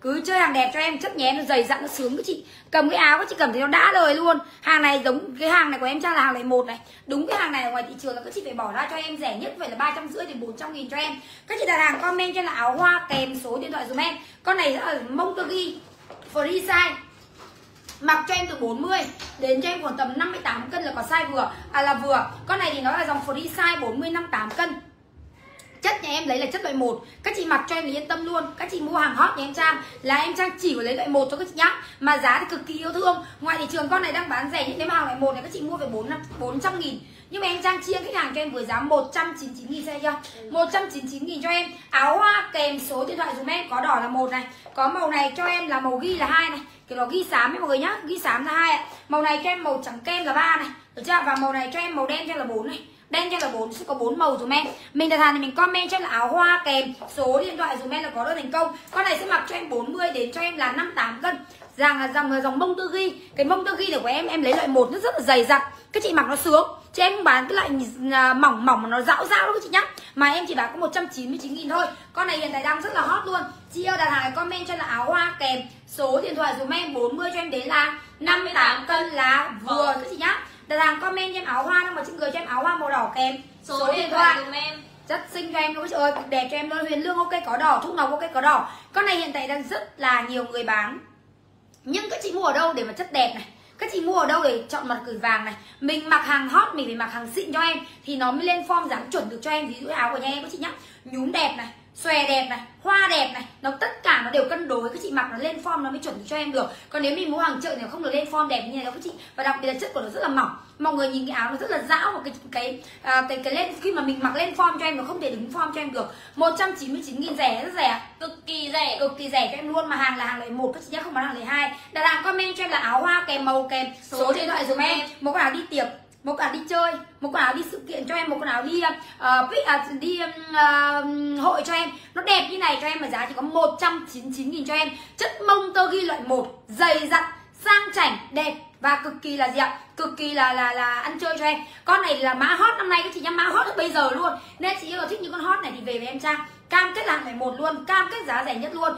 cứ chơi hàng đẹp cho em chất nhé, nó dày dặn, nó sướng các chị. Cầm cái áo các chị cầm thấy nó đã đời luôn. Hàng này giống, cái hàng này của em trang là hàng này một này. Đúng cái hàng này ở ngoài thị trường là các chị phải bỏ ra cho em rẻ nhất, phải là ba trăm rưỡi đến bốn trăm nghìn cho em. Các chị đặt hàng comment cho là áo hoa kèm số điện thoại dùm em. Con này ở mông tơ ghi free size mặc cho em từ 40 đến cho em khoảng tầm 58 cân là có size vừa. À là vừa. Con này thì nó là dòng free size 40 58 cân chất nhà em lấy là chất loại 1 các chị mặc cho em yên tâm luôn. Các chị mua hàng hot nhà em trang là em trang chỉ có lấy loại 1 cho các chị nhá. Mà giá thì cực kỳ yêu thương. Ngoài thị trường con này đang bán rẻ nếu mà hàng loại 1 này các chị mua về 4 400 nghìn. Nhưng mà em trang chia khách hàng cho em với giá 199 nghìn xe chưa? 199 nghìn cho em. Áo hoa kèm số điện thoại dùm em có đỏ là một này có màu này cho em là màu ghi là hai này. Kiểu nó ghi xám ấy mọi người nhá ghi xám là hai ạ. Màu này cho em màu trắng kem là ba này được chưa? Và màu này cho em màu đen cho là bốn này đen cho là bốn, sẽ có bốn màu dùm em mình đặt hàng thì mình comment cho em là áo hoa kèm, số điện thoại dùm em là có đơn thành công. Con này sẽ mặc cho em 40 đến cho em là 58 cân. Rằng là dòng dòng mông tư ghi. Cái mông tư ghi này của em em lấy loại một nó rất là dày dặn. Các chị mặc nó sướng, chứ em bán cái loại à, mỏng mỏng mà nó dão dão đó các chị nhá. Mà em chỉ bán có 199 nghìn thôi. Con này hiện tại đang rất là hot luôn. Chị yêu đặt hàng comment cho là áo hoa kèm, số điện thoại dùm em 40 cho em đến là 58 cân là vừa, các chị nhá hàng comment cho em áo hoa mà chị người cho em áo hoa màu đỏ kèm. Số, số điện thoại dùm em. rất xinh cho em luôn. Trời ơi cực đẹp cho em luôn. Huyền lương ok có đỏ. Thuốc nấu ok có đỏ. Con này hiện tại đang rất là nhiều người bán. Nhưng các chị mua ở đâu để mà chất đẹp này? Các chị mua ở đâu để chọn mặt gửi vàng này? Mình mặc hàng hot mình phải mặc hàng xịn cho em. Thì nó mới lên form dáng chuẩn được cho em. Ví dụ áo của nhà em các chị nhá. Nhún đẹp này xòe đẹp này hoa đẹp này nó tất cả nó đều cân đối. Các chị mặc nó lên form nó mới chuẩn cho em được. Còn nếu mình mua hàng chợ thì không được lên form đẹp như này đâu các chị. Và đặc biệt là chất của nó rất là mỏng. Mọi người nhìn cái áo nó rất là dão. Và cái cái à, cái cái lên khi mà mình mặc lên form cho em nó không thể đứng form cho em được. 199 nghìn rẻ rất rẻ cực kỳ rẻ. Cực kỳ rẻ cho em luôn. Mà hàng là hàng loại một các chị nhé không bán hàng loại hai. Đặt hàng comment cho em là áo hoa kèm màu kèm số, số điện thoại dùm em. Một cái áo đi tiệc một quần áo đi chơi một quần áo đi sự kiện cho em một quần áo đi uh, đi uh, hội cho em. Nó đẹp như này cho em mà giá chỉ có 199 nghìn cho em. Chất mông tơ ghi loại 1 dày dặn sang chảnh đẹp và cực kỳ là gì ạ? Cực kỳ là là là ăn chơi cho em. Con này là mã hot năm nay các chị nhá mã hot được bây giờ luôn. Nên chị yêu thích những con hot này thì về với em trang cam kết là phải một luôn cam kết giá rẻ nhất luôn.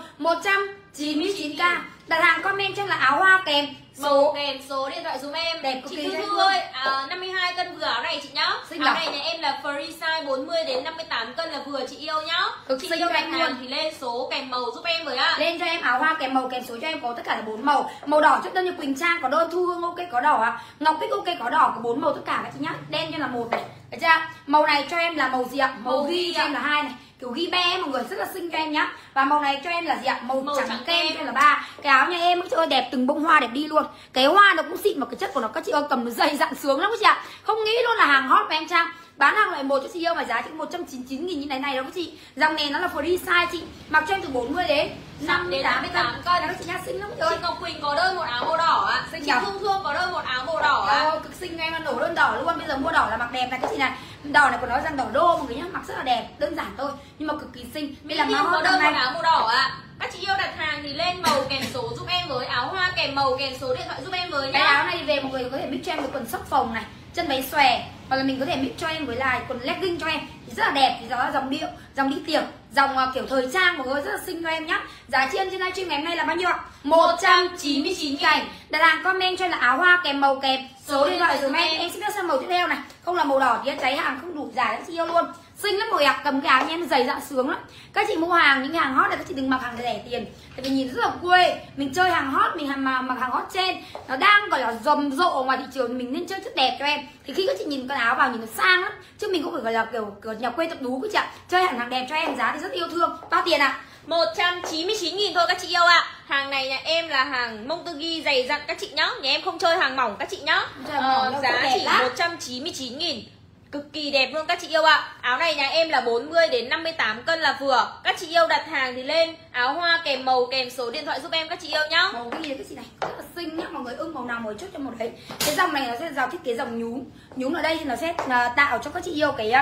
199k đặt hàng comment cho là áo hoa kèm. Số kèm số điện thoại dùm em. Đẹp cực chị Thư Thư ơi à, 52 cân vừa áo này chị nhá. Xinh áo đỏ. này nhà em là free size 40 đến 58 cân là vừa chị yêu nhá. Cực chị yêu đặt hàng thì lên số kèm màu giúp em với ạ. Lên cho em áo hoa kèm màu kèm số cho em có tất cả là bốn màu. Màu đỏ chất đơn như quỳnh trang có đơn thu hương ok có đỏ ạ. Ngọc bích ok có đỏ có bốn màu tất cả các chị nhá. Đen cho là một này. Được chưa? Màu này cho em là màu gì ạ? Màu Màu ghi cho em là hai này kiểu ghi be mọi người rất là xinh cho em nhá. Và màu này cho em là gì ạ? Màu, Màu trắng, trắng kem cho em là ba? Cái áo nhà em ấy, trời ơi đẹp từng bông hoa đẹp đi luôn. Cái hoa nó cũng xịn mà cái chất của nó các chị ơi cầm nó dày dặn sướng lắm các chị ạ. Không nghĩ luôn là hàng hot của em trang. Bán hàng loại một cho chị yêu mà giá chỉ 199 nghìn như này này đâu các chị. Dòng này nó là free size chị. Mặc cho em từ 40 đến 58 58 cân. các chị nhá xinh lắm chị chị Ngọc Quỳnh có đơn một áo màu đỏ ạ. Xinh chị? Thương Thương có đơn một áo màu đỏ ạ. Ồ, cực xinh em ăn nổ đơn đỏ luôn. Bây giờ mua đỏ là mặc đẹp này các chị này. Đỏ này của nó rằng đỏ đô mọi người nhá. Mặc rất là đẹp đơn giản thôi nhưng mà cực kỳ xinh. Đây là màu có đơn nay áo màu đỏ ạ. Các chị yêu đặt hàng thì lên màu kèm số giúp em với áo hoa kèm màu kèm số điện thoại giúp em với cái nhá áo này về mọi người có thể mix cho em với quần sóc phồng này chân váy xòe hoặc là mình có thể mix cho em với là quần legging cho em. Thì rất là đẹp thì đó là dòng điệu dòng đi tiệc dòng à, kiểu thời trang mọi người rất là xinh cho em nhá. Giá chiên trên livestream ngày hôm nay là bao nhiêu ạ? 199 cảnh. Đặt hàng comment cho em là áo hoa kèm màu kèm số điện thoại dùm em. em. Sẽ biết sang màu tiếp theo này. Không là màu đỏ thì cháy hàng không đủ các chị yêu luôn xinh lắm mọi ạ. Cầm cái áo em dày dặn sướng lắm. Các chị mua hàng những hàng hot này các chị đừng mặc hàng rẻ tiền. Tại vì nhìn rất là quê mình chơi hàng hot mình hàng mà mặc hàng hot trên nó đang gọi là rầm rộ ở ngoài thị trường mình nên chơi chất đẹp cho em. Thì khi các chị nhìn con áo vào nhìn nó sang lắm. Chứ mình không phải gọi là kiểu, kiểu nhà quê tập đú các chị ạ. Chơi hàng hàng đẹp cho em giá thì rất yêu thương. Bao tiền ạ? 199 nghìn thôi các chị yêu ạ. Hàng này nhà em là hàng mông tư ghi dày dặn các chị nhá. Nhà em không chơi hàng mỏng các chị nhá. Đâu, Giá chỉ lắm. 199 nghìn Cực kỳ đẹp luôn các chị yêu ạ. Áo này nhà em là 40 đến 58 cân là vừa. Các chị yêu đặt hàng thì lên Áo hoa kèm màu kèm số điện thoại giúp em các chị yêu nhá. Màu ghi đấy các chị này? Rất là xinh nhá mọi người ưng màu nào mới chốt cho một đấy. Cái dòng này nó sẽ dòng thiết kế dòng nhún. Nhún ở đây thì nó sẽ à, tạo cho các chị yêu cái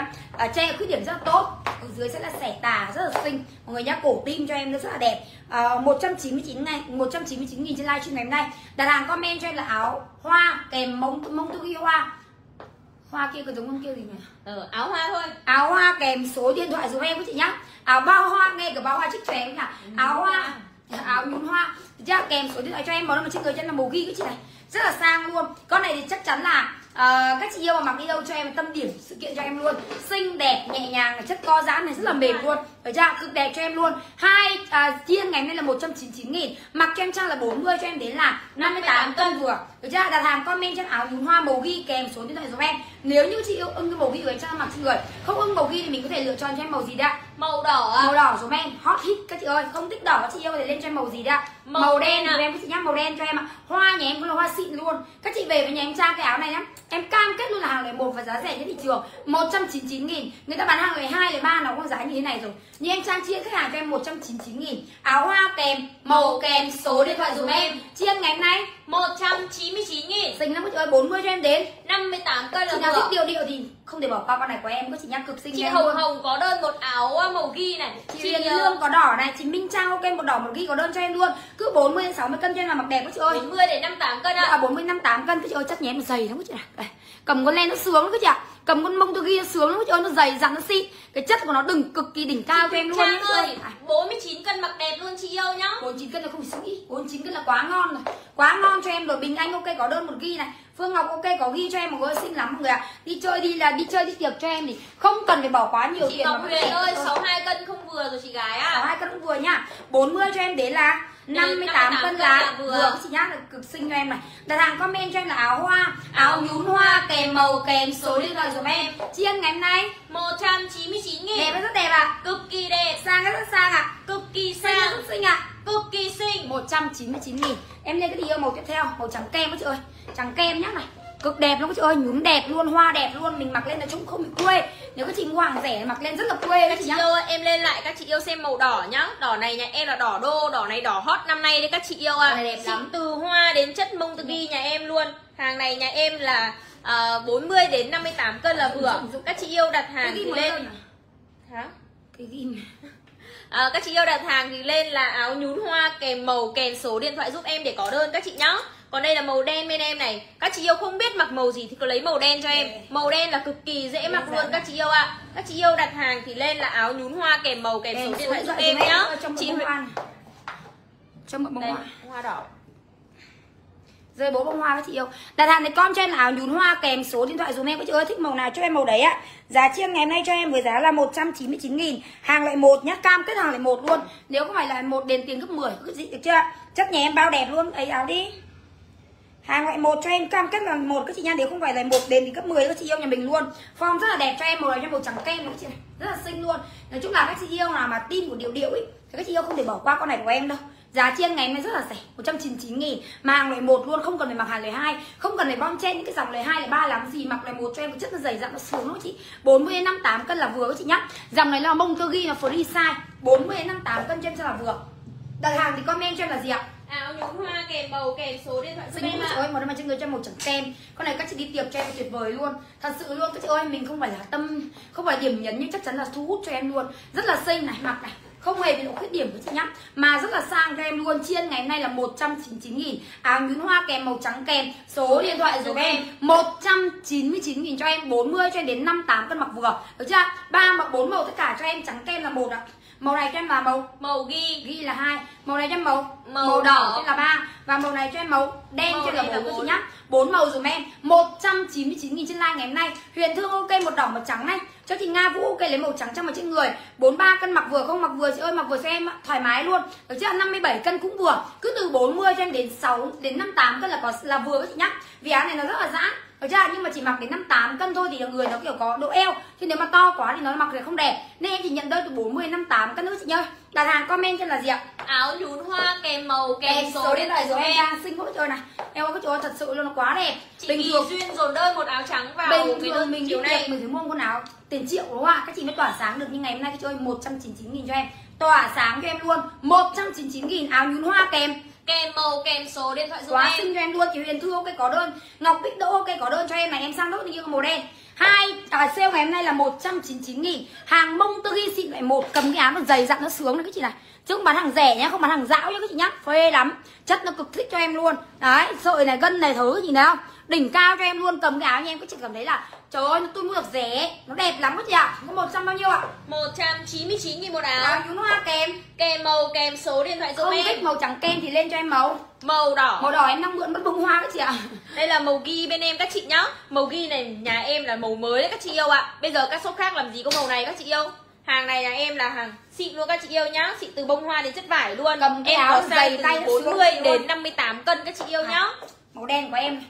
uh, che khuyết điểm rất là tốt. Ở dưới sẽ là xẻ tà rất là xinh. Mọi người nhá cổ tim cho em nó rất là đẹp. Uh, 199 ngày 199 nghìn trên livestream ngày hôm nay. Đặt hàng comment cho em là áo hoa kèm mông mông tư ghi hoa hoa kia có giống con kia gì nhỉ? Ờ, Áo hoa thôi. Áo hoa kèm số điện thoại giúp em các chị nhá. Áo bao hoa nghe cả bao hoa trích chóe nhá áo hoa. áo nhún chưa kèm số điện thoại cho em màu đâu mà trên người cho em là màu ghi cái chị này. Rất là sang luôn. Con này thì chắc chắn là À, các chị yêu mà mặc đi đâu cho em tâm điểm sự kiện cho em luôn. Xinh đẹp nhẹ nhàng chất co giãn này rất là mềm luôn phải chưa cực đẹp cho em luôn. Hai à, chiên ngày hôm nay là 199 nghìn. Mặc cho em trang là 40 cho em đến là 58 cân vừa được chưa đặt hàng comment trên áo nhún hoa màu ghi kèm số điện thoại giúp em. Nếu như chị yêu ưng cái màu ghi của em trang mặc trên người không ưng màu ghi thì mình có thể lựa chọn cho em màu gì đã màu đỏ à? màu đỏ giúp em. Hot hit các chị ơi. Không thích đỏ các chị yêu thì lên cho em màu gì đã Màu màu, đen à? em các chị nhá màu đen cho em ạ. Hoa nhà em cũng là hoa xịn luôn. Các chị về với nhà em trang cái áo này nhá. Em cam kết luôn là hàng loại một và giá rẻ nhất thị trường. 199 nghìn. Người ta bán hàng loại hai loại ba nó có giá như thế này rồi nhưng em trang chia khách hàng cho em 199 nghìn. Áo hoa kèm màu kèm số điện thoại dùm em. Chiên ngày hôm nay 199 nghìn. Dành lắm các chị ơi 40 cho em đến. 58 cân chị là nào thích vừa điệu thì không thể bỏ qua con này của em các chị nhá cực xinh Chị em Hồng luôn. Hồng có đơn một áo à, màu ghi này. Chị Huyền Lương có đỏ này chị Minh Trang ok một đỏ một ghi có đơn cho em luôn. Cứ 40 đến 60 cân cho em là mặc đẹp các chị ơi. 40 đến 58 cân à ạ 40 58 cân. Các chị ơi chắc nhém nó dày lắm các chị ạ. Cầm con len nó sướng lắm các chị ạ. Cầm con mông tôi ghi nó sướng lắm các chị ơi nó dày dặn nó xịn cái chất của nó đừng cực kỳ đỉnh cao cho em luôn Trang chị ơi À, 49 cân mặc đẹp luôn chị yêu nhá. 49 cân là không phải suy nghĩ. 49 cân là quá ngon rồi. Quá ngon cho em rồi. Bình Anh ok có đơn một ghi này. Phương Ngọc ok có ghi cho em một gói xinh lắm mọi người ạ. Đi chơi đi là đi chơi đi tiệc cho em thì không cần phải bỏ quá nhiều Chị tiền Ngọc vào Huyền ơi thôi. 62 cân không vừa rồi chị gái ạ. Hai cân cũng vừa nhá. 40 cho em đến là 58 cân lá. vừa. Các chị nhá là cực xinh cho em này. Đặt hàng comment cho em là áo hoa áo nhún hoa kèm màu kèm số điện thoại của em. Chiên ngày hôm nay? 199 nghìn. Đẹp rất đẹp ạ? Cực kỳ đẹp. Sang rất sang ạ? Cực kỳ sang. rất xinh ạ? Cực kỳ xinh. 199 nghìn. Em lên cái điều màu tiếp theo màu trắng kem các chị ơi. Trắng kem nhá này cực đẹp luôn các chị ơi nhún đẹp luôn hoa đẹp luôn mình mặc lên là trông không bị quê. Nếu các chị mua hàng rẻ mặc lên rất là quê các chị Chị nhá. ơi, em lên lại các chị yêu xem màu đỏ nhá. Đỏ này nhà em là đỏ đô Đỏ này đỏ hot năm nay đấy các chị yêu này đẹp lắm. từ hoa đến chất mông tư ghi nhà em luôn. Hàng này nhà em là à, 40 đến 58 cân là vừa. Các chị yêu đặt hàng thì lên? Hả? cái ghim À, các chị yêu đặt hàng thì lên là áo nhún hoa kèm màu kèm số điện thoại giúp em để có đơn các chị nhá còn đây là màu đen bên em này. Các chị yêu không biết mặc màu gì thì cứ lấy màu đen cho em. Màu đen là cực kỳ dễ mặc luôn các chị yêu ạ. Các chị yêu đặt hàng thì lên là áo nhún hoa kèm màu kèm số điện thoại giúp em nhá. Trong Chị Huyền- trong một bông hoa. hoa đỏ. Rơi bốn bông hoa các chị yêu. Đặt hàng thì con cho em là áo nhún hoa kèm số điện thoại dùm em các chị ơi. Thích màu nào cho em màu đấy ạ. Giá chiên ngày hôm nay cho em với giá là 199 nghìn. Hàng loại một nhá cam kết hàng loại một luôn. Nếu không phải là một đền tiền gấp 10 cái gì được chưa? Chất nhà em bao đẹp luôn. Ấy áo đi hàng loại một cho em cam kết là một, các chị nha, nếu không phải là một đến thì cấp 10 các chị yêu nhà mình luôn. Form rất là đẹp cho em màu này cho màu trắng kem các chị này rất là xinh luôn. Nói chung là các chị yêu nào mà tin của điều điệu ấy, thì các chị yêu không thể bỏ qua con này của em đâu. Giá chiên ngày hôm nay rất là rẻ 199 nghìn. Mà hàng loại một luôn, không cần phải mặc hàng loại hai, không cần phải bom chen những cái dòng loại hai loại ba làm gì, mặc loại một cho em chất nó dày dặn, nó sướng lắm chị. 40 đến 58 cân là vừa các chị nhá. Dòng này là mông tơ ghi là free size 40 đến 58 cân cho em cho là vừa. Đặt hàng thì comment cho em là gì ạ? Áo nhún hoa kèm màu kèm số điện thoại giúp xinh em ạ. ơi màu này mà trên người cho màu trắng kem con này các chị đi tiệc cho em tuyệt vời luôn. Thật sự luôn các chị ơi mình không phải là tâm không phải điểm nhấn nhưng chắc chắn là thu hút cho em luôn. Rất là xinh này mặc này. Không hề bị lộ khuyết điểm của chị nhá. Mà rất là sang cho em luôn. Chiên ngày hôm nay là 199 nghìn. Áo nhún hoa kèm màu trắng kèm số điện thoại giúp em 199 nghìn cho em 40 cho em đến 58 cân mặc vừa. Được chưa? Ba mặc bốn màu tất cả cho em trắng kem là một ạ màu này cho em là màu. Màu ghi. Ghi là hai. Màu này cho em màu. Màu màu, đỏ là ba. Và màu này cho em màu đen Màu trên là bốn các chị nhá. Bốn màu dùm em 199 nghìn trên like ngày hôm nay. Huyền thương ok một đỏ một trắng này cho chị nga vũ ok lấy màu trắng trong một chiếc người. 43 cân mặc vừa không? Mặc vừa chị ơi, mặc vừa cho em thoải mái luôn. Được chưa? 57 cân cũng vừa. Cứ từ 40 cho em đến 6 đến 58 cân là có là vừa các chị nhá. Vì áo này nó rất là giãn được chưa? Nhưng mà chỉ mặc đến 58 cân thôi thì người nó kiểu có độ eo. Chứ nếu mà to quá thì nó mặc thì không đẹp. Nên em chỉ nhận đơn từ 40 đến 58 cân nữa chị nhá đặt hàng comment cho là gì ạ? Áo nhún hoa kèm màu kèm em số điện thoại giúp em đang xinh quá trời này. Em ơi các chỗ thật sự luôn nó quá đẹp. Chị bình thường Duyên dồn đơn một áo trắng vào bình cái thường mình tiệc này. mình phải mua quần áo tiền triệu đúng không ạ? Các chị mới tỏa sáng được nhưng ngày hôm nay các chị ơi 199 nghìn cho em. Tỏa sáng cho em luôn 199 nghìn áo nhún hoa kèm. Kèm màu kèm số điện thoại quá em. xinh cho em luôn chị Huyền Thư ok có đơn Ngọc Bích Đỗ ok có đơn cho em này em sang đốt như màu đen hai à, sale ngày hôm nay là 199 nghìn. Hàng mông tư ghi xịn lại một cầm cái áo nó dày dặn nó sướng đấy các chị này. Chứ không bán hàng rẻ nhá không bán hàng dão nhá các chị nhá. Phê lắm. Chất nó cực thích cho em luôn. Đấy sợi này gân này thứ gì nào đỉnh cao cho em luôn cầm cái áo nha em có chị cảm thấy là trời ơi tôi mua được rẻ nó đẹp lắm quá chị ạ. Có một trăm bao nhiêu ạ? 199 000 một áo. Áo nhún hoa kèm? Kèm màu kèm số điện thoại giúp không em. thích màu trắng kem thì lên cho em màu. Màu đỏ. Màu đỏ em đang mượn mất bông hoa các chị ạ. Đây là màu ghi bên em các chị nhá. Màu ghi này nhà em là màu mới đấy các chị yêu ạ. Bây giờ các shop khác làm gì có màu này các chị yêu? Hàng này là em là hàng xịn luôn các chị yêu nhá. Xịn từ bông hoa đến chất vải luôn. Cầm cái Em áo có dày tay từ nó 40 xuống đến luôn. 58 cân các chị yêu nhá. Màu đen của em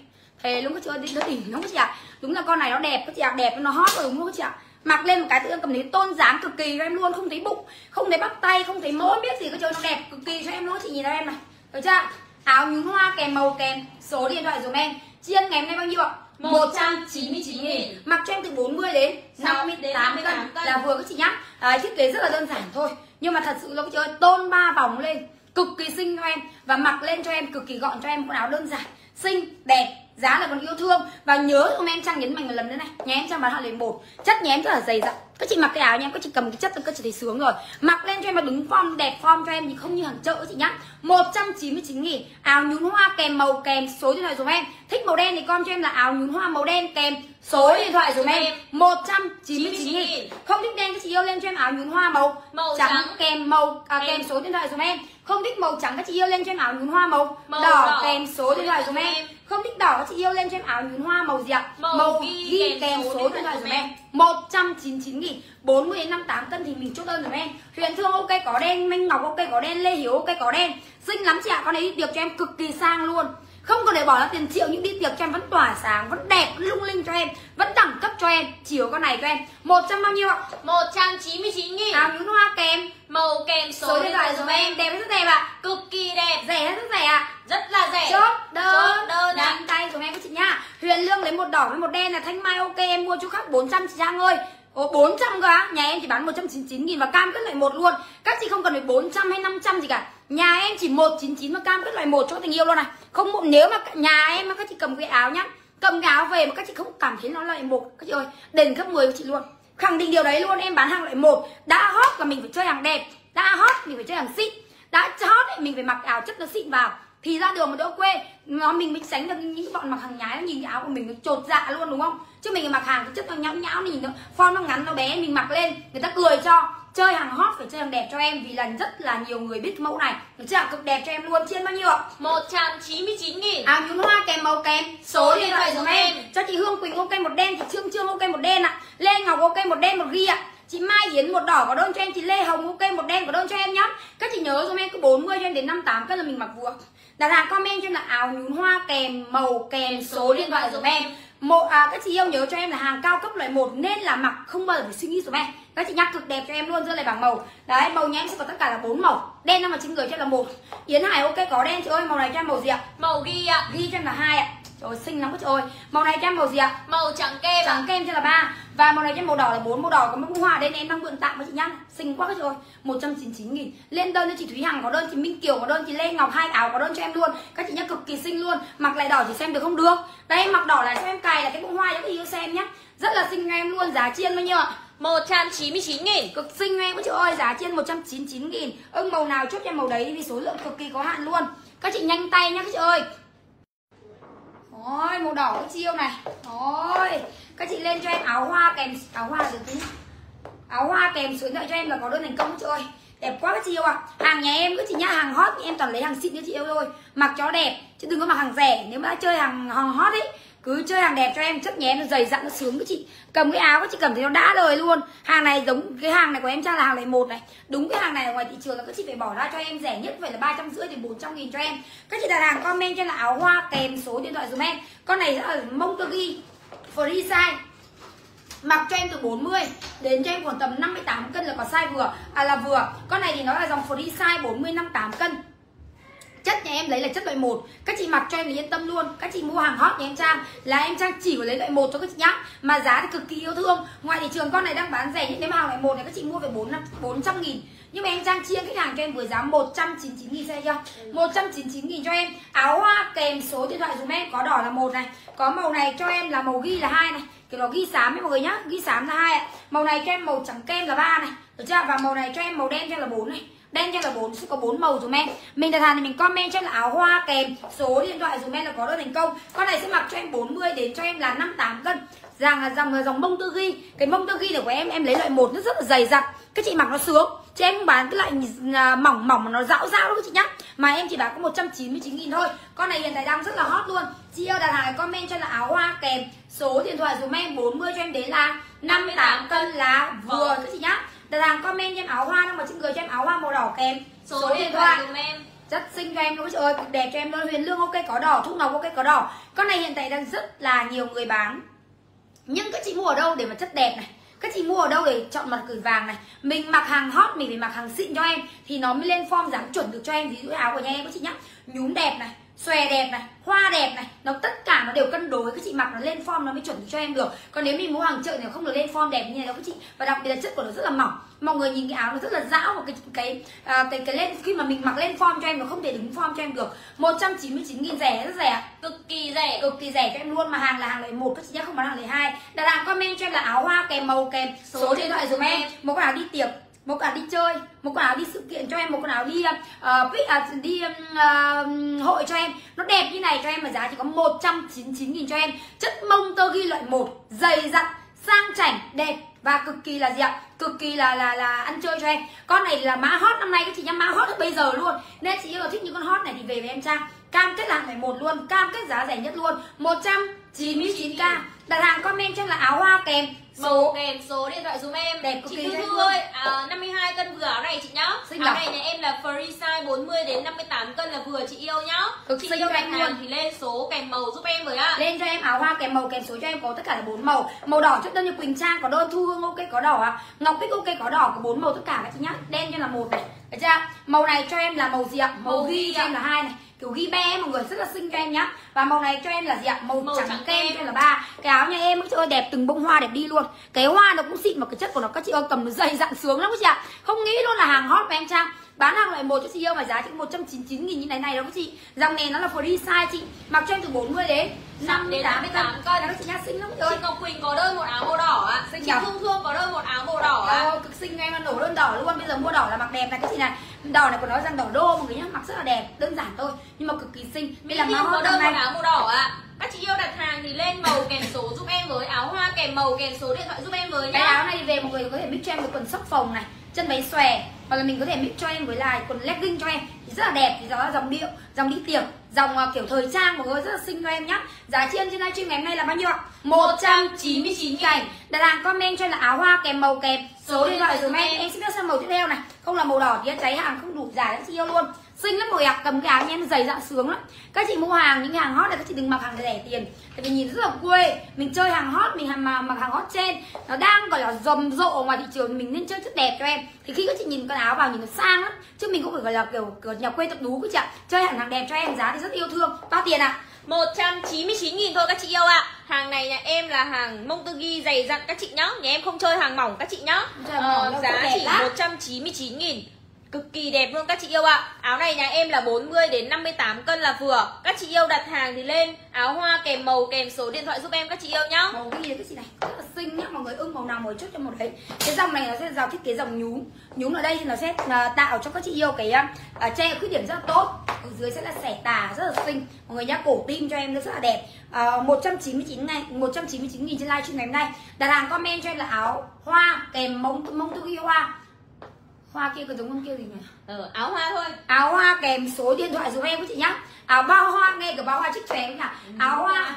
thề luôn các chị ơi nó đỉnh lắm các chị ạ. Đúng là con này nó đẹp các chị ạ đẹp nó hot rồi đúng không các chị ạ? Mặc lên một cái tự nhiên cầm thấy tôn dáng cực kỳ cho em luôn không thấy bụng không thấy bắp tay không thấy mỡ biết gì các chị ơi nó đẹp cực kỳ cho em luôn chị nhìn thấy em này. Được chưa áo nhún hoa kèm màu kèm số điện thoại dùm em. Chiên ngày hôm nay bao nhiêu ạ? 199 nghìn. mặc cho em từ 40 đến Sáu 58 đến cân 58 cân. là vừa các chị nhá. Đấy, thiết kế rất là đơn giản thôi. Nhưng mà thật sự là các chị ơi tôn ba vòng lên cực kỳ xinh cho em. Và mặc lên cho em cực kỳ gọn cho em quần áo đơn giản xinh đẹp giá là còn yêu thương. Và nhớ hôm em trang nhấn mạnh một lần nữa này. Nhà em trang bán hàng liền một chất nhà em rất là dày dặn. Các chị mặc cái áo nha em, các chị cầm cái chất, các chị thấy sướng rồi. Mặc lên cho em mà đứng form, đẹp form cho em thì không như hàng chợ chị nhá. 199 nghìn. Áo nhún hoa kèm màu kèm số điện thoại giúp em thích màu đen thì con cho em là áo nhún hoa màu đen kèm số điện thoại dùm em 199 nghìn. không thích đen các chị yêu lên cho em áo nhún hoa màu Màu trắng trắng. kèm màu à, Kèm. số điện thoại dùm em. Không thích màu trắng các chị yêu lên cho em áo nhún hoa màu, Màu đỏ, đỏ. kèm số điện thoại dùm em. Không thích đỏ các chị yêu lên cho em áo nhún hoa màu gì ạ? Màu ghi kèm số điện thoại dùm em. 199 nghìn. 40 đến 58 cân thì mình chốt đơn dùm em. Huyền Thương ok có đen. Minh Ngọc ok có đen. Lê Hiếu ok có đen. Xinh lắm chị ạ. Con ấy tiệc cho em cực kỳ sang luôn không cần để bỏ ra tiền triệu nhưng đi tiệc cho em vẫn tỏa sáng vẫn đẹp vẫn lung linh cho em vẫn đẳng cấp cho em. Chiều con này cho em. Một trăm bao nhiêu ạ? 199 nghìn. Áo nhún hoa kèm. Màu kèm số, số điện thoại dùm em đẹp rất đẹp ạ. Cực kỳ đẹp. Rẻ rất rẻ ạ. Rất là rẻ. Chốt đơn. Chốt đơn nhanh tay dùm em các chị nhá huyền lương lấy một đỏ với một đen là thanh mai ok em mua chỗ khác 400 chị trang ơi. Ồ 400 cơ á, nhà em chỉ bán 199 nghìn và cam kết lại một luôn. Các chị không cần phải 400 hay 500 gì cả Nhà em chỉ 199 mà cam kết loại một cho tình yêu luôn này. Không nếu mà nhà em mà các chị cầm cái áo nhá Cầm cái áo về mà các chị không cảm thấy nó loại một Các chị ơi, đền gấp 10 của chị luôn. Khẳng định điều đấy luôn, em bán hàng loại một. Đã hot là mình phải chơi hàng đẹp Đã hot mình phải chơi hàng xịn Đã hot ấy, mình phải mặc áo chất nó xịn vào. Thì ra đường mà đỡ quê nó mình mới sánh được những cái bọn mặc hàng nhái nó nhìn cái áo của mình nó chột dạ luôn đúng không? Chứ mình mặc hàng cái chất nó nhão nhão nhìn nó form nó ngắn nó bé mình mặc lên người ta cười cho chơi hàng hot phải chơi hàng đẹp cho em vì là rất là nhiều người biết cái mẫu này. Được chưa ạ? cực đẹp cho em luôn. Chiên bao nhiêu ạ? 199 nghìn. Áo nhún hoa kèm màu kèm. Số điện thoại dùm em. cho chị Hương Quỳnh ok một đen chị Trương Trương ok một đen ạ. Lê Ngọc ok một đen một ghi ạ. Chị Mai Yến một đỏ có đơn cho em. Chị Lê Hồng ok một đen có đơn cho em nhá. Các chị nhớ dùm em cứ 40 cho em đến 58 cân là mình mặc vừa đặt hàng comment cho em là áo nhún hoa kèm màu kèm số điện thoại dùm em một à, các chị yêu nhớ cho em là hàng cao cấp loại một nên là mặc không bao giờ phải suy nghĩ dùm em các chị nhắc cực đẹp cho em luôn giữa lại bảng màu. Đấy màu nhà em sẽ có tất cả là bốn màu. Đen năm mà trên người cho là một. Yến Hải ok có đen chị ơi màu này cho em màu gì ạ? Màu ghi ạ. Ghi cho em là hai ạ trời ơi, xinh lắm quá trời ơi. Màu này cho em màu gì ạ? Màu trắng kem trắng kem cho là ba. Và màu này cho em màu đỏ là bốn. Màu đỏ có bông hoa đây em đang mượn tặng với chị nhá. Xinh quá trời ơi. 199 nghìn. Lên đơn cho chị Thúy Hằng có đơn chị Minh Kiều có đơn chị Lê Ngọc hai áo có đơn cho em luôn. Các chị nhá cực kỳ xinh luôn. Mặc lại đỏ chỉ xem được không được? Đây mặc đỏ là cho em cài là cái bông hoa cho các yêu xem nhá. Rất là xinh em luôn giá chiên bao nhiêu ạ? 199 nghìn. Cực xinh em các chị ơi giá chiên 199 nghìn. Ưng màu nào chốt cho em màu đấy vì số lượng cực kỳ có hạn luôn. Các chị nhanh tay nhá các chị ơi Ôi, màu đỏ cái chiêu này. Rồi, các chị lên cho em áo hoa kèm áo hoa được tí áo hoa kèm số điện thoại cho em là có đơn thành công chị ơi. Đẹp quá các chị yêu ạ. Hàng nhà em cứ chị nhá hàng hot em toàn lấy hàng xịn cho chị yêu thôi. Mặc cho đẹp chứ đừng có mặc hàng rẻ. Nếu mà đã chơi hàng hàng hot ấy cứ chơi hàng đẹp cho em, chất nhé nó dày dặn, nó sướng các chị. Cầm cái áo các chị cầm thấy nó đã đời luôn. Hàng này giống cái hàng này của em trang là hàng này một này. Đúng cái hàng này ở ngoài thị trường là các chị phải bỏ ra cho em rẻ nhất, phải là ba trăm rưỡi đến bốn trăm nghìn cho em. Các chị đặt hàng comment cho là áo hoa kèm số điện thoại dùm em. Con này ở mông tơ ghi free size mặc cho em từ 40 đến cho em khoảng tầm 58 cân là có size vừa. À là vừa. Con này thì nó là dòng free size 40 58 cân chất nhà em lấy là chất loại 1 các chị mặc cho em là yên tâm luôn. Các chị mua hàng hot nhà em trang là em trang chỉ có lấy loại 1 cho các chị nhá. Mà giá thì cực kỳ yêu thương. Ngoài thị trường con này đang bán rẻ nếu mà hàng loại 1 này các chị mua về 4 400 nghìn. Nhưng mà em trang chia khách hàng cho em với giá 199 nghìn xe chưa? 199 nghìn cho em. Áo hoa kèm số điện thoại dùm em. Có đỏ là một này có màu này cho em là màu ghi là hai này. Kiểu nó ghi xám ấy mọi người nhá ghi xám là hai ạ. Màu này cho em màu trắng kem là ba này được chưa? Và màu này cho em màu đen cho em là bốn này đen cho là bốn sẽ có bốn màu dùm em. Mình đặt hàng thì mình comment cho là áo hoa kèm, số điện thoại dùm em là có đơn thành công. Con này sẽ mặc cho em 40 đến cho em là 58 cân. Rằng là dòng dòng mông tư ghi. Cái mông tư ghi này của em em lấy loại một nó rất là dày dặn. Các chị mặc nó sướng. Chứ em bán cái loại à, mỏng mỏng mà nó dão dão đó các chị nhá. Mà em chỉ bán có 199 nghìn thôi. Con này hiện tại đang rất là hot luôn. Chị yêu đặt hàng comment cho là áo hoa kèm, số điện thoại dùm em 40 cho em đến là 58 cân là vừa các chị nhá hàng comment cho em áo hoa mà chị người cho em áo hoa màu đỏ kèm. Số, điện thoại dùm em. rất xinh cho em luôn chị ơi cực đẹp cho em luôn. Huyền lương ok có đỏ thúc ngọc ok có đỏ. Con này hiện tại đang rất là nhiều người bán. Nhưng các chị mua ở đâu để mà chất đẹp này? Các chị mua ở đâu để chọn mặt gửi vàng này? Mình mặc hàng hot mình phải mặc hàng xịn cho em. Thì nó mới lên form dáng chuẩn được cho em. Ví dụ áo của nhà em các chị nhá. Nhún đẹp này xòe đẹp này hoa đẹp này nó tất cả nó đều cân đối. Các chị mặc nó lên form nó mới chuẩn cho em được. Còn nếu mình mua hàng chợ thì nó không được lên form đẹp như này đâu các chị. Và đặc biệt là chất của nó rất là mỏng. Mọi người nhìn cái áo nó rất là dão và cái cái à, cái cái lên khi mà mình mặc lên form cho em nó không thể đứng form cho em được. 199 nghìn rẻ rất rẻ cực kỳ rẻ. Cực kỳ rẻ cho em luôn. Mà hàng là hàng loại một các chị nhé không bán hàng loại hai. Đặt hàng comment cho em là áo hoa kèm màu kèm số, Số điện thoại dùm em. Một con áo đi tiệc một quần áo đi chơi một quần áo đi sự kiện cho em một quần áo đi ờ, uh, pick- à, đi uh, hội cho em. Nó đẹp như này cho em mà giá chỉ có 199 nghìn cho em. Chất mông tơ ghi loại một dày dặn sang chảnh đẹp và cực kỳ là gì ạ? Cực kỳ là là là ăn chơi cho em. Con này là mã hot năm nay các chị nhá mã hot bây giờ luôn. Nên chị yêu thích những con hot này thì về với em trang cam kết là hàng phải một luôn cam kết giá rẻ nhất luôn. 199k đặt hàng comment cho là áo hoa kèm. Số kèm số điện thoại dùm em. Đẹp cực Chị kỳ Thư ơi, à, 52 cân vừa áo này chị nhá. Xinh Áo nhở? này nhà em là free size 40 đến 58 cân là vừa chị yêu nhá. Cực Chị xinh yêu đặt hàng luôn. thì lên số kèm màu giúp em với ạ. Lên cho em áo hoa kèm màu kèm số cho em có tất cả là bốn màu. Màu đỏ chất đơn như quỳnh trang có đơn thu hương ok có đỏ à ngọc bích ok có đỏ có bốn màu tất cả các chị nhá. Đen cho là một này. Được chưa? Màu này cho em là màu gì ạ? Màu Màu ghi cho ạ. em là hai này kiểu ghi be mọi người rất là xinh cho em nhá. Và màu này cho em là gì ạ? Màu, Màu trắng, trắng kem cho em là ba. Cái áo nhà em trời ơi đẹp từng bông hoa đẹp đi luôn. Cái hoa nó cũng xịn mà cái chất của nó các chị ơi cầm nó dày dặn sướng lắm các chị ạ. Không nghĩ luôn là hàng hot của em trang bán hàng loại một cho chị yêu mà giá chỉ 199 nghìn như này này đâu các chị. Dòng này nó là free size chị. Mặc cho em từ 40 đến 58 58 cân. cân. đó các chị nhá xinh lắm chị Chị Ngọc Quỳnh có đơn một áo màu đỏ ạ. Xinh Chị? Thương Thương có đơn một áo màu đỏ ạ. Ơi, cực xinh em ăn nổ đơn đỏ luôn. Bây giờ mua đỏ là mặc đẹp này. Các chị này đỏ này của nó rằng đỏ đô mọi người nhá. Mặc rất là đẹp đơn giản thôi nhưng mà cực kỳ xinh. Đây là màu có đơn một áo màu đỏ ạ. Các chị yêu đặt hàng thì lên màu kèm số giúp em với. Áo hoa kèm màu kèm số điện thoại giúp em với cái nhá. áo này về mọi người có thể mix cho em với quần sóc phồng này chân váy xòe. Hoặc là mình có thể mix cho em với lại quần legging cho em. Thì rất là đẹp, thì đó là dòng điệu, dòng đi tiệc, dòng à, kiểu thời trang mọi người rất là xinh cho em nhá. Giá chiên trên livestream ngày hôm nay là bao nhiêu ạ? 199 cảnh đặt hàng comment cho em là áo hoa kèm, màu kèm, số điện thoại dùm em em sẽ biết sang màu tiếp theo này. Không là màu đỏ thì cháy hàng, không đủ dài siêu chị yêu luôn xinh lắm mọi ạ cầm cái áo nha em dày dặn sướng lắm. Các chị mua hàng những hàng hot này các chị đừng mặc hàng rẻ tiền. Tại vì nhìn rất là quê. Mình chơi hàng hot mình hàng mà mặc hàng hot trên. Nó đang gọi là rầm rộ ngoài thị trường mình nên chơi chất đẹp cho em. Thì khi các chị nhìn con áo vào nhìn nó sang lắm. Chứ mình cũng phải gọi là kiểu, kiểu nhà quê tập đú các chị ạ. Chơi hàng hàng đẹp cho em giá thì rất yêu thương. Bao tiền ạ? 199 nghìn thôi các chị yêu ạ. Hàng này nhà em là hàng mông tư ghi dày dặn các chị nhá. Nhà em không chơi hàng mỏng các chị nhá. Ờ, Giá chỉ lắm. 199 nghìn Cực kỳ đẹp luôn các chị yêu ạ. Áo này nhà em là 40 đến 58 cân là vừa. Các chị yêu đặt hàng thì lên Áo hoa kèm màu kèm số điện thoại giúp em các chị yêu nhá. Màu cái gì các chị này? Rất là xinh nhá mọi người ưng màu nào màu trước cho một đấy. Cái dòng này nó sẽ dòng thiết kế dòng nhún nhún ở đây thì nó sẽ à, tạo cho các chị yêu cái uh, che khuyết điểm rất là tốt. Ở dưới sẽ là xẻ tà rất là xinh. Mọi người nhá cổ tim cho em nó rất là đẹp. Uh, 199 ngày 199 nghìn trên livestream ngày hôm nay. Đặt hàng comment cho em là áo hoa kèm mông mông tư hoa hoa kia có giống con kia gì nhỉ? Ờ, Áo hoa thôi. Áo hoa kèm số điện thoại giúp em các chị nhá. Áo bao hoa nghe cả bao hoa trích chóe nhá áo hoa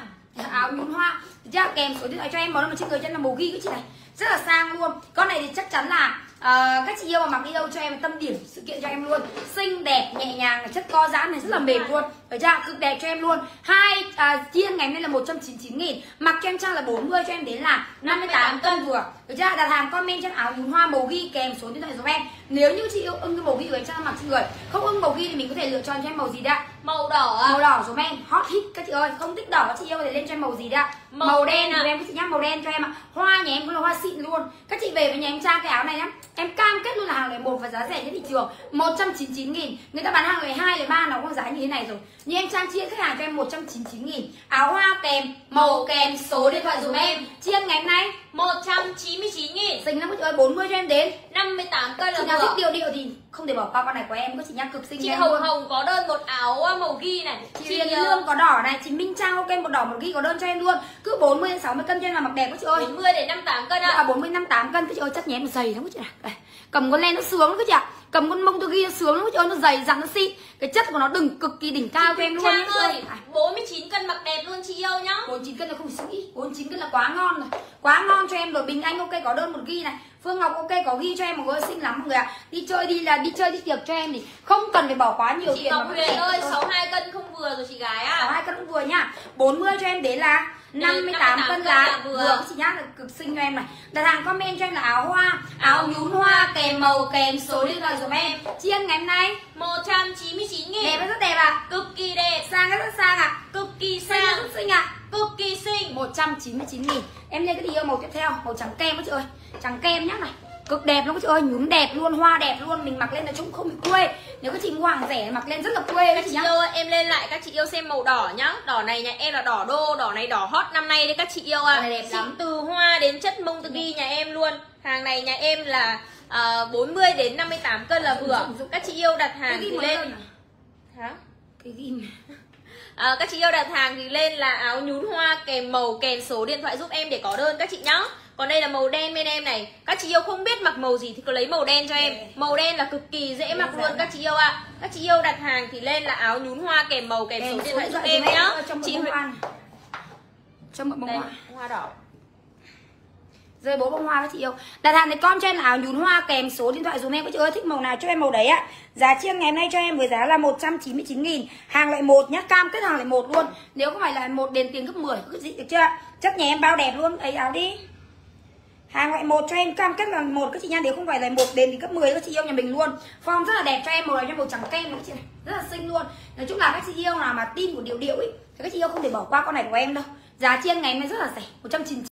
áo nhún hoa. Là kèm số điện thoại cho em màu nó mà trên người chân là màu ghi các chị này. Rất là sang luôn. Con này thì chắc chắn là ờ, các chị yêu mà mặc đi đâu cho em tâm điểm sự kiện cho em luôn. Xinh đẹp nhẹ nhàng chất co giãn này rất là mềm luôn phải chưa cực đẹp cho em luôn. Hai à, chiên ngày hôm nay là 199 nghìn. Mặc cho em trang là 40 cho em đến là 58 cân vừa. Được chưa đặt hàng comment cho áo nhún hoa màu ghi kèm số điện thoại giúp em. Nếu như chị yêu ưng cái màu ghi của em trang mặc trên người. Không ưng màu ghi thì mình có thể lựa chọn cho em màu gì đã Màu đỏ ạ. Màu đỏ giúp em. Hot hit các chị ơi. Không thích đỏ các chị yêu có thể lên cho em màu gì đã Màu màu, đen à. em các chị nhá màu đen cho em ạ. Hoa nhà em cũng là hoa xịn luôn. Các chị về với nhà em trang cái áo này nhá. Em cam kết luôn là hàng loại một và giá rẻ nhất thị trường. 199 nghìn. Người ta bán hàng loại hai loại ba nó có giá như thế này rồi nhưng em trang chia khách hàng cho em 199 nghìn. Áo hoa kèm màu kèm số điện thoại dùm em. Chia ngày hôm nay? 199 nghìn. Dành lắm các chị ơi 40 cho em đến. 58 cân là chị nào thích điều điệu thì không thể bỏ qua con này của em các chị nhá cực xinh Chị em Hồng luôn Hồng có đơn một áo à, màu ghi này. Chị Huyền Lương có đỏ này chị Minh Trang ok một đỏ một ghi có đơn cho em luôn. Cứ 40 đến 60 cân cho em là mặc đẹp các chị ơi. 40 đến 58 cân ạ. À 40 58 cân. Các chị ơi chất nhém nó dày lắm các chị ạ. Cầm con len nó sướng lắm các chị ạ. Cầm con mông tôi ghi nó sướng lắm chị ơi nó dày dặn nó xịn. Cái chất của nó đừng cực kỳ đỉnh cao cho em luôn nhé chị ơi ơi. 49 cân mặc đẹp luôn chị yêu nhá. 49 cân là không suy nghĩ. 49 cân là quá ngon rồi. Quá ngon cho em rồi Bình Anh ok có đơn một ghi này Phương Ngọc ok có ghi cho em một gói xinh lắm mọi người ạ. Đi chơi đi là đi chơi đi tiệc cho em thì không cần phải bỏ quá nhiều Chị tiền Ngọc mà vẫn Huyền ơi thôi. 62 cân không vừa rồi chị gái ạ. Hai cân cũng vừa nhá 40 cho em đến là 58 cân là vừa. các chị nhá là cực xinh cho em này. Đặt hàng comment cho em là áo hoa áo nhún hoa kèm màu kèm số điện thoại dùm em. Chiên ngày hôm nay? 199 nghìn. Đẹp rất đẹp ạ. Cực kỳ đẹp. Sang rất sang ạ. Cực kỳ xinh sang. rất xinh ạ. Cực kỳ xinh. 199 nghìn. Em lên cái gì màu tiếp theo màu trắng kem các chị ơi trắng kem nhá này cực đẹp luôn các chị ơi nhún đẹp luôn hoa đẹp luôn mình mặc lên là trông không bị quê. Nếu các chị mua hàng rẻ mặc lên rất là quê các chị nhá. ơi, em lên lại các chị yêu xem màu đỏ nhá. Đỏ này nhà em là đỏ đô Đỏ này đỏ hot năm nay đấy các chị yêu ạ. Này đẹp Xịn lắm. từ hoa đến chất mông tư ghi nhà em luôn. Hàng này nhà em là uh, 40 đến 58 cân là vừa. Các chị yêu đặt hàng thì lên. lên Hả? cái ghim À, các chị yêu đặt hàng thì lên là áo nhún hoa kèm màu kèm số điện thoại giúp em để có đơn các chị nhá còn đây là màu đen bên em này. Các chị yêu không biết mặc màu gì thì cứ lấy màu đen cho em. Màu đen là cực kỳ dễ mặc luôn các chị yêu ạ. Các chị yêu đặt hàng thì lên là áo nhún hoa kèm màu kèm số điện thoại giúp em nhá. Chị Huyền trong một bông hoa. hoa đỏ. Rơi bố bông hoa các chị yêu. Đặt hàng thì con cho em là áo nhún hoa kèm số điện thoại dùm em các chị ơi. Thích màu nào cho em màu đấy ạ. Giá chiêng ngày hôm nay cho em với giá là 199 nghìn. Hàng loại một nhá cam kết hàng loại một luôn. Nếu không phải là một đền tiền gấp 10 các chị được chưa chắc nhà em bao đẹp luôn. Ấy áo đi hàng loại một cho em cam kết là một, các chị nha nếu không phải là một đền thì cấp 10 các chị yêu nhà mình luôn. Form rất là đẹp cho em, màu này cho màu trắng kem, các chị này. Rất là xinh luôn. Nói chung là các chị yêu nào mà tin của điều điệu ấy, thì các chị yêu không thể bỏ qua con này của em đâu. Giá chiên ngày hôm nay rất là rẻ 199